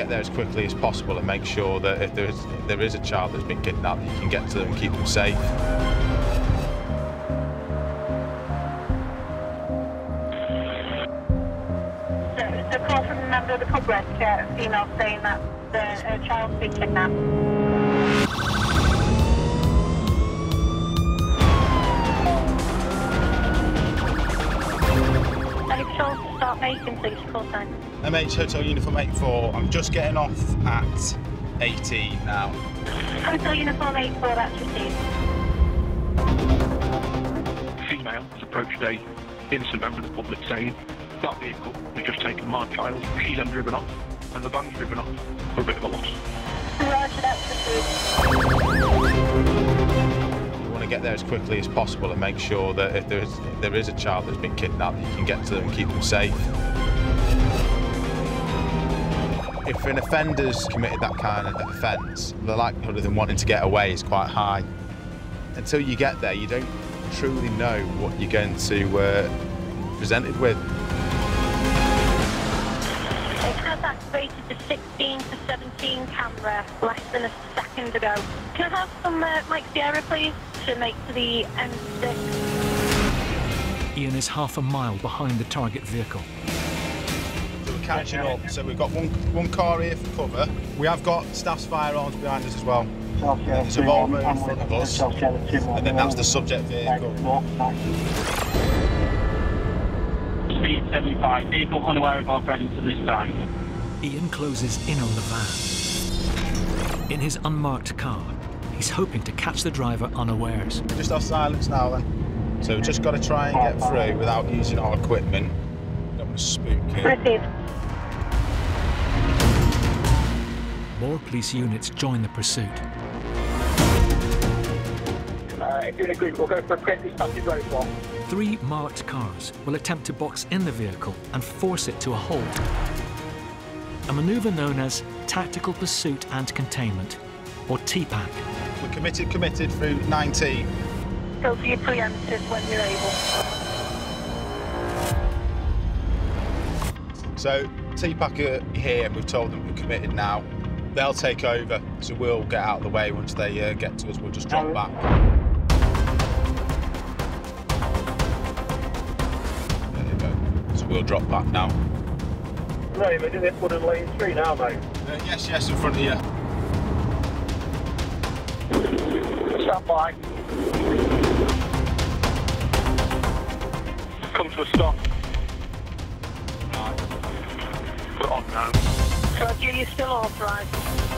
get there as quickly as possible and make sure that if there is, if there is a child that's been kidnapped, you can get to them and keep them safe. It's a call from a member of the public, uh, a female saying that the uh, child's been kidnapped. Patrols to start making, please, call sign. MH Hotel Uniform 84, I'm just getting off at 18 now. Hotel Uniform 84, that's received. female has approached a innocent member of the public saying that vehicle has just taken my child, she's then driven off, and the van's driven off for a bit of a loss. Roger, that's received. Get there as quickly as possible and make sure that if there is, if there is a child that's been kidnapped, you can get to them and keep them safe. If an offender's committed that kind of offence, the likelihood of them wanting to get away is quite high. Until you get there, you don't truly know what you're going to uh, presented with. It has activated the 16 to 17 camera less than a second ago. Can I have some uh, Mike Sierra, please, to make to the M6? Ian is half a mile behind the target vehicle. So we're catching up. So we've got one one car here for cover. We have got staff's firearms behind us as well. There's a Volvo in front of us, and then that's the subject vehicle. Speed 75, vehicle unaware of our presence at this time. Ian closes in on the van. In his unmarked car, he's hoping to catch the driver unawares. Just off silence now then. So we've just got to try and get through without using our equipment. Don't want to spook him. Received. More police units join the pursuit. Uh, if you're in agreement, we'll go for a quick dispatches road block. Three marked cars will attempt to box in the vehicle and force it to a halt. A maneuver known as Tactical Pursuit and Containment, or TPAC. We're committed, committed through 19. Go for your preemptive when you're able. So TPAC are here and we've told them we're committed now. They'll take over, so we'll get out of the way once they uh, get to us. We'll just drop back. There you go. So we'll drop back now. Right, we're doing this one in lane three now, mate. Uh, yes, yes, in front of you. Stand by. Come to a stop. It on now. Roger, you're still authorised.